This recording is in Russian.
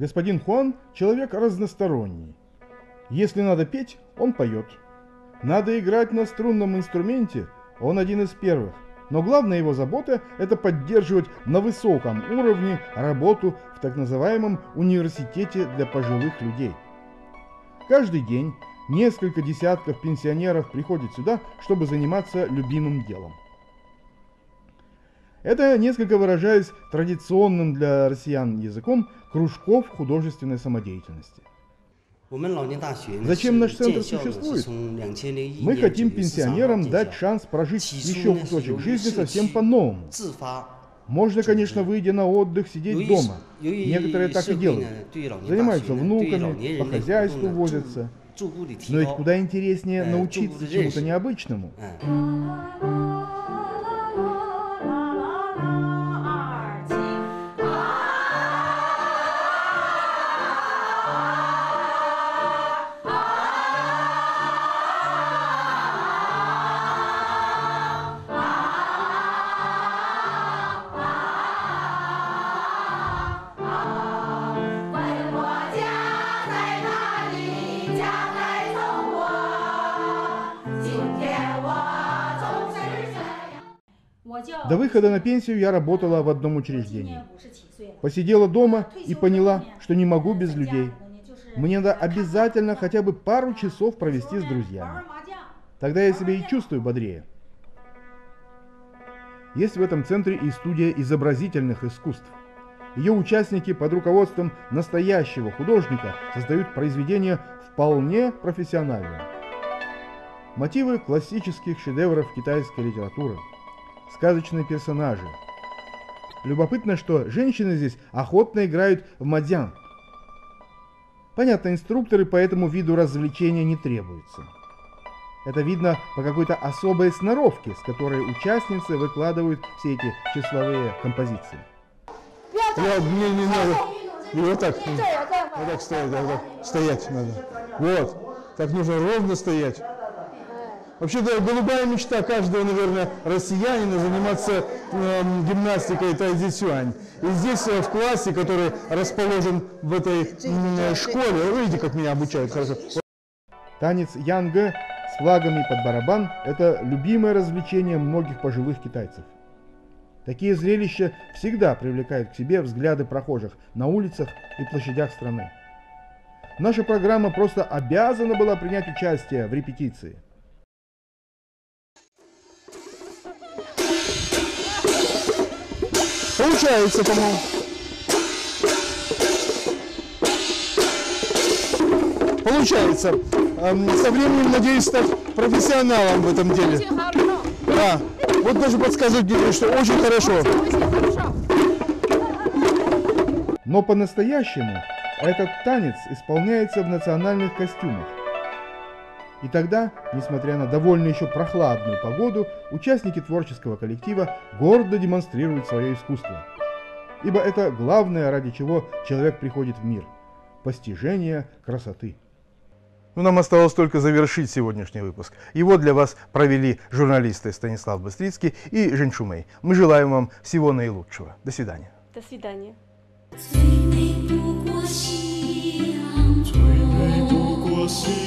Господин Хуан – человек разносторонний. Если надо петь, он поет. Надо играть на струнном инструменте, он один из первых. Но главная его забота – это поддерживать на высоком уровне работу в так называемом университете для пожилых людей. Каждый день несколько десятков пенсионеров приходят сюда, чтобы заниматься любимым делом. Это, несколько выражаясь традиционным для россиян языком, кружков художественной самодеятельности. Зачем наш центр существует? Мы хотим пенсионерам дать шанс прожить еще кусочек жизни совсем по-новому. Можно, конечно, выйдя на отдых, сидеть дома. Некоторые так и делают. Занимаются внуками, по хозяйству возятся. Но ведь куда интереснее научиться чему-то необычному. До выхода на пенсию я работала в одном учреждении. Посидела дома и поняла, что не могу без людей. Мне надо обязательно хотя бы пару часов провести с друзьями. Тогда я себя и чувствую бодрее. Есть в этом центре и студия изобразительных искусств. Ее участники под руководством настоящего художника создают произведения вполне профессиональные. Мотивы классических шедевров китайской литературы – сказочные персонажи. Любопытно, что женщины здесь охотно играют в мадьян. Понятно, инструкторы по этому виду развлечения не требуются. Это видно по какой-то особой сноровке, с которой участницы выкладывают все эти числовые композиции. Я, мне не надо. И вот так, вот так стоять, вот так стоять надо. Вот, так нужно ровно стоять. Вообще-то голубая мечта каждого, наверное, россиянина заниматься э, гимнастикой тайзи-сюань. И здесь э, в классе, который расположен в этой э, школе, видите, как меня обучают хорошо. Танец янга с флагами под барабан – это любимое развлечение многих пожилых китайцев. Такие зрелища всегда привлекают к себе взгляды прохожих на улицах и площадях страны. Наша программа просто обязана была принять участие в репетиции – Получается, по-моему. Получается. Со временем надеюсь стать профессионалом в этом деле. Да. Вот даже подсказывают, что очень хорошо. Но по-настоящему этот танец исполняется в национальных костюмах. И тогда, несмотря на довольно еще прохладную погоду, участники творческого коллектива гордо демонстрируют свое искусство. Ибо это главное, ради чего человек приходит в мир – постижение красоты. Ну, нам осталось только завершить сегодняшний выпуск. Его для вас провели журналисты Станислав Быстрицкий и Жень Шумей. Мы желаем вам всего наилучшего. До свидания. До свидания. 最美不过夕阳中，最美不过夕阳。